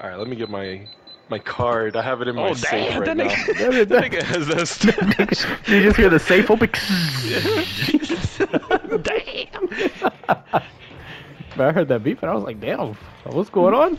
All right, let me get my my card. I have it in my oh, safe damn! right that now. nigga, that nigga has that. stupid. you just hear the safe open. damn. But I heard that beep and I was like, damn, what's going on?